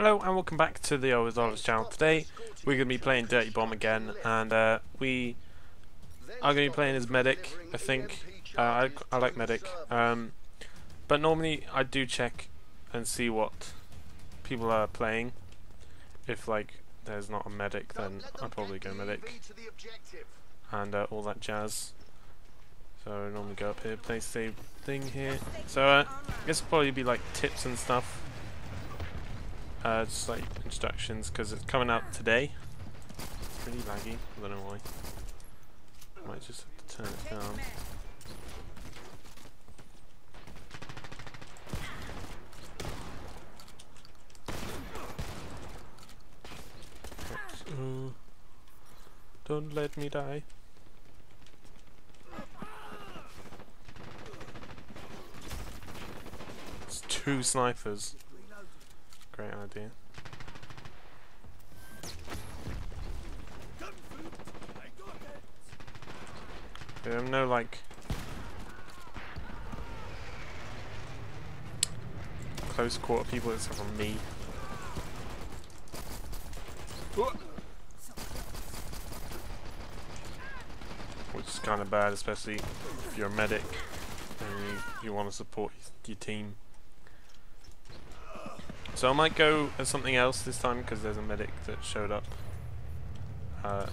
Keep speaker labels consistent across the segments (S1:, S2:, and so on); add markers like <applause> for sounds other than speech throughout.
S1: Hello and welcome back to the Ohadollar's channel. Today we're going to be playing Dirty Bomb again and uh, we are going to be playing as Medic, I think. Uh, I, I like Medic. Um, but normally I do check and see what people are playing. If like there's not a Medic then I'll probably go Medic. And uh, all that jazz. So I normally go up here, play save thing here. So uh, I guess it'll probably be like tips and stuff uh, just like instructions because it's coming out today. It's pretty laggy. I don't know why. I might just have to turn it down. Uh, don't let me die. It's two snipers great idea. There are no like close quarter people except for me. Which is kind of bad, especially if you're a medic and you, you want to support your team. So I might go as something else this time because there's a medic that showed up uh,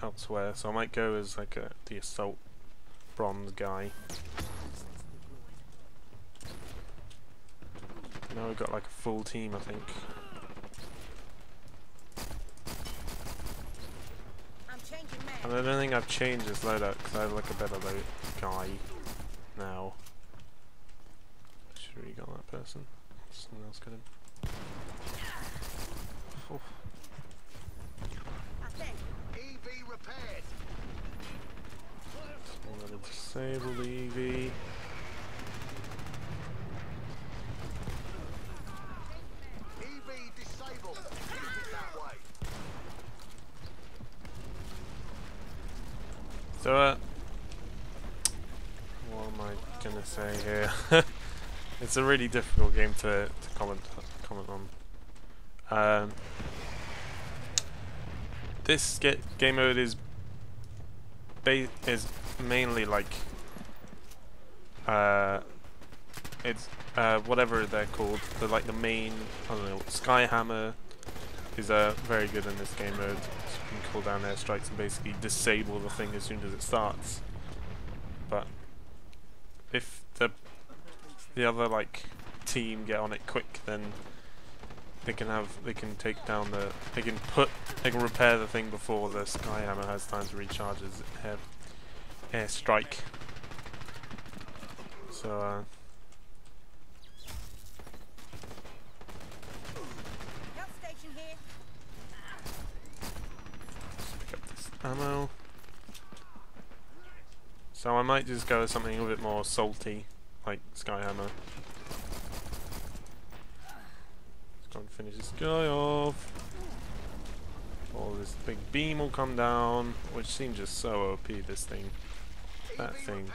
S1: elsewhere. So I might go as like a, the assault bronze guy. Now we've got like a full team, I think. And I don't think I've changed this loadout because I have like a better load guy now. Should we got that person? Someone else got him. Oh.
S2: EV repaired.
S1: Someone disable the EV.
S2: EV disabled. Keep it that way.
S1: So, uh, what am I gonna say here? <laughs> it's a really difficult game to, to comment comment on. Um, this get game mode is is mainly like uh, it's uh, whatever they're called. They're like the main I don't know. Skyhammer is uh, very good in this game mode. So you can call down airstrikes and basically disable the thing as soon as it starts. But if the the other like team get on it quick, then they can have they can take down the they can put they can repair the thing before the Skyhammer has time to recharge his air airstrike. So uh, pick up this ammo. So I might just go with something a bit more salty like Skyhammer. Let's go and finish this guy off. All this big beam will come down, which seems just so OP, this thing. That thing.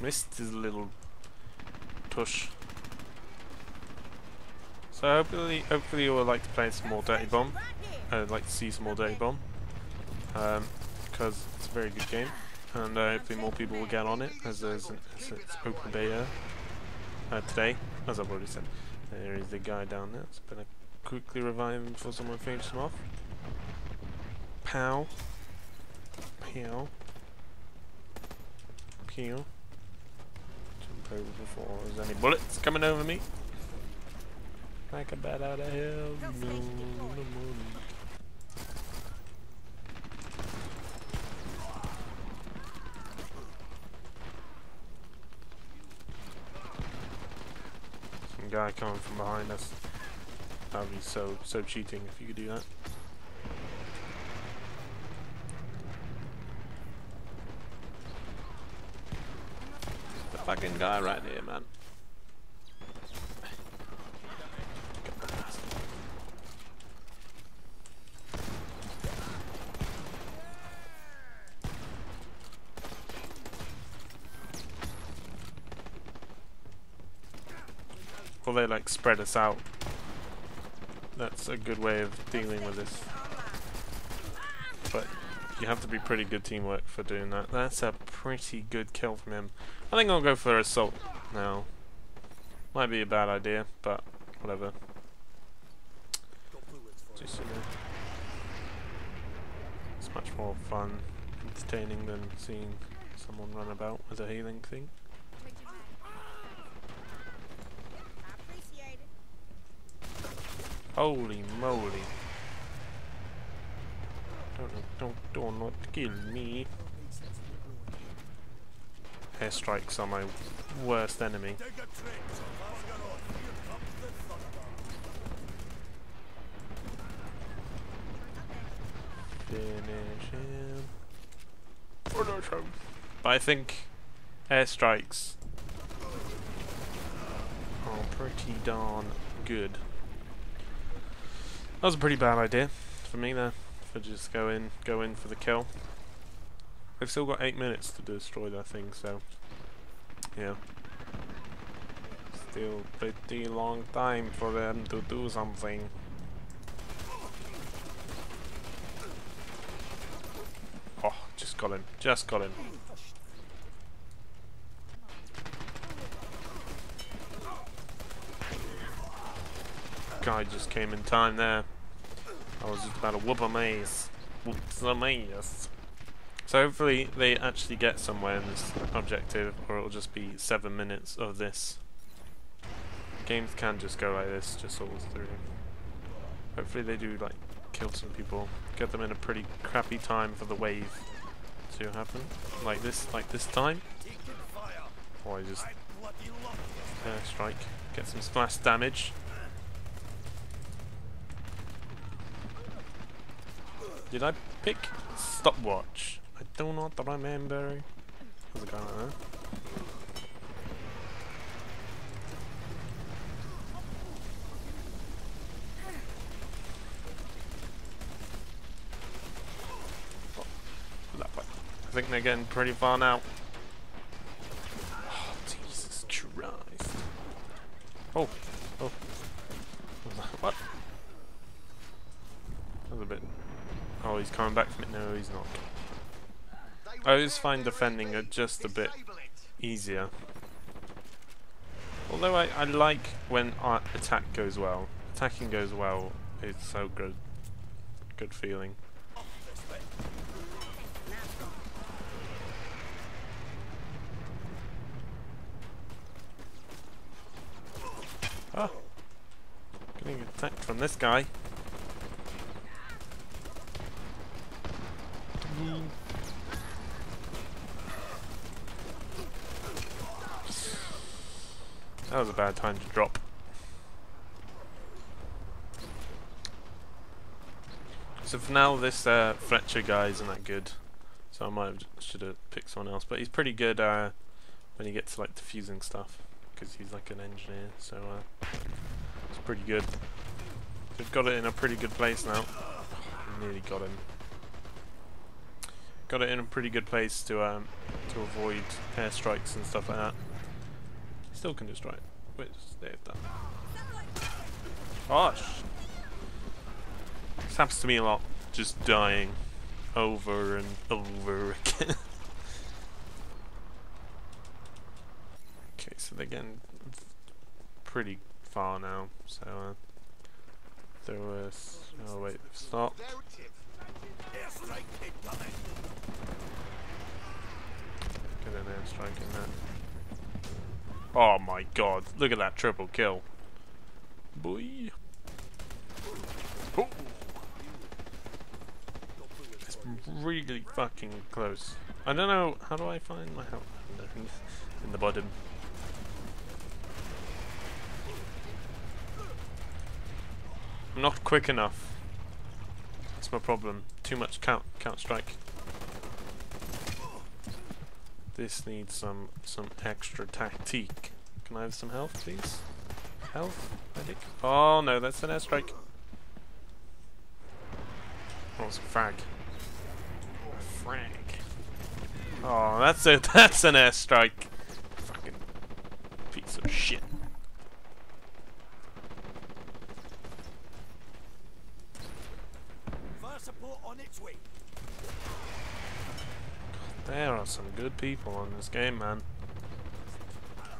S1: Missed his little tush. So hopefully, hopefully you will like to play some more Dirty Bomb. I'd like to see some more Dirty Bomb. Um, because it's a very good game. And uh, hopefully more people will get on it as an, as it's open beta uh, today, as I've already said. There is the guy down there. It's gonna quickly revive him before someone finishes him off. Pow. Pow. Pew. Over before there's any bullets coming over me. Like a bat out of hell. No, no, no. Some guy coming from behind us. That would be so so cheating if you could do that. fucking guy right here, man. Well, they like spread us out. That's a good way of dealing with this. But you have to be pretty good teamwork for doing that. That's a pretty good kill from him. I think I'll go for assault now. Might be a bad idea, but whatever. Just, you know, it's much more fun, entertaining than seeing someone run about with a healing thing. Holy moly. Don't, don't, don't not kill me. Airstrikes are my worst enemy. Finish him. Finish him. But I think airstrikes are pretty darn good. That was a pretty bad idea for me there, for just go in, go in for the kill. They've still got eight minutes to destroy that thing, so yeah. Still pretty long time for them to do something. Oh, just got him, just got him. Guy just came in time there. I was just about to whoop a maze. Whoop the maze. So hopefully they actually get somewhere in this objective, or it'll just be seven minutes of this. Games can just go like this, just all through. Hopefully they do like kill some people, get them in a pretty crappy time for the wave to happen, like this, like this time. Or I just strike, get some splash damage. Did I pick stopwatch? I do not remember. A guy like that. Oh, that way. I think they're getting pretty far now. Oh, Jesus Christ. Oh, oh. What? That was a bit Oh, he's coming back from it. No, he's not. I always find defending it just a bit easier. Although I, I like when our attack goes well. Attacking goes well, it's so good. Good feeling. Oh! Getting attacked from this guy. That was a bad time to drop. So for now, this uh, Fletcher guy isn't that good. So I might have should have picked someone else. But he's pretty good uh, when he gets to like defusing stuff, because he's like an engineer. So uh, it's pretty good. We've got it in a pretty good place now. Nearly got him got it in a pretty good place to um, to avoid airstrikes and stuff like that. Still can destroy it, which they've done. Gosh! This happens to me a lot, just dying over and over <laughs> again. okay, so they're getting pretty far now, so uh, there was... oh wait, they've stopped. Get in there and striking that. Oh my god, look at that triple kill. Boy. Oh. It's really fucking close. I don't know, how do I find my health? <laughs> In the bottom. I'm not quick enough. That's my problem. Too much count count strike. This needs some some extra tactique. Can I have some health, please? Health? Medic? Oh no, that's an airstrike. Oh, it's a frag. A frag. Oh, that's it. <laughs> That's an airstrike. Fucking piece of shit.
S3: On its way.
S1: There are some good people on this game, man.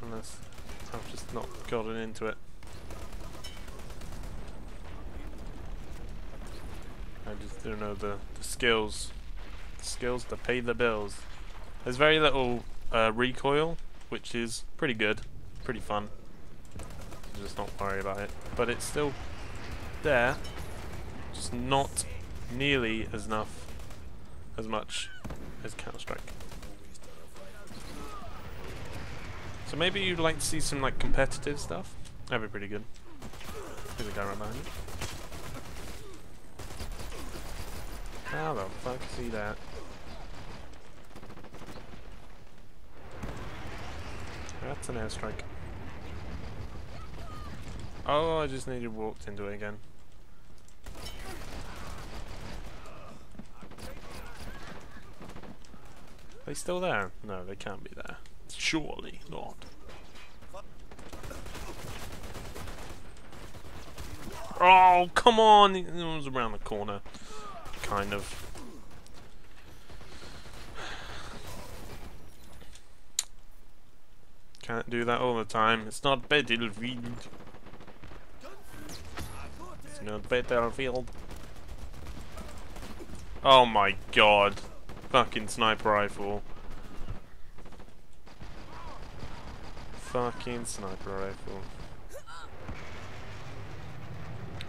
S1: Unless I've just not gotten into it. I just don't know the, the skills. The skills to pay the bills. There's very little uh, recoil, which is pretty good. Pretty fun. Just not worry about it. But it's still there. Just not nearly as enough as much as Counter Strike. So maybe you'd like to see some like competitive stuff. That'd be pretty good. There's a guy right behind. How the fuck is he that? That's an airstrike. Oh, I just nearly walked into it again. They still there? No, they can't be there. Surely not. Oh, come on! It was around the corner. Kind of. Can't do that all the time. It's not Battlefield. It's not Battlefield. Oh my god. Fucking sniper rifle. Fucking sniper rifle.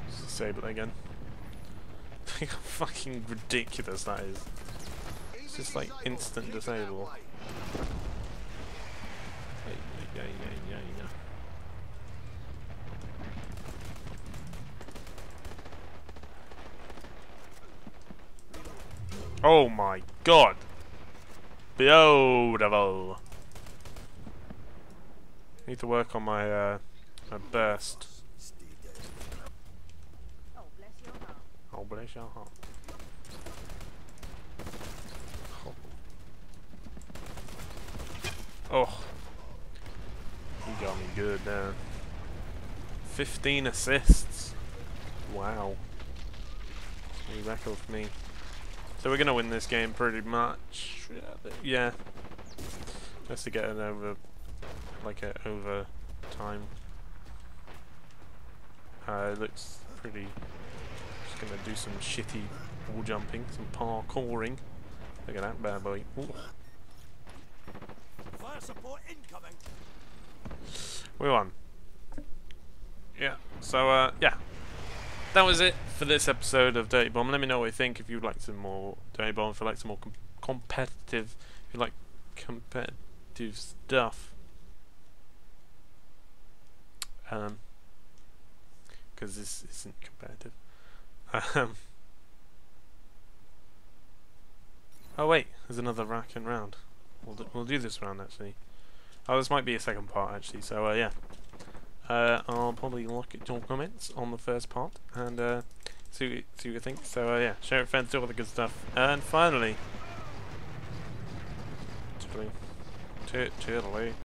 S1: Disable it again. <laughs> How fucking ridiculous that is. It's just like instant disable. Ay, ay, ay, ay. Oh my god! Beautiful! Need to work on my uh my burst.
S4: Oh, bless your heart.
S1: Oh bless your heart. Oh. Got me good there. 15 assists. Wow. New record for me. So we're gonna win this game pretty much. Yeah. Just to get an over, like a over time. Uh, it looks pretty. Just gonna do some shitty wall jumping, some parkouring. Look at that bad boy. Ooh.
S3: Fire support incoming.
S1: We won. Yeah. So uh, yeah. That was it for this episode of Dirty Bomb. Let me know what you think if you'd like some more Dirty Bomb, if you'd like some more com competitive, if you like competitive stuff. Um, because this isn't competitive. Um. Oh wait, there's another rack and round. We'll do, we'll do this round actually. Oh, this might be a second part actually. So uh, yeah. Uh, I'll probably look at your comments on the first part and uh, see, see what you think. So uh, yeah, share it friends, do all the good stuff. And finally, tiddly, tiddly.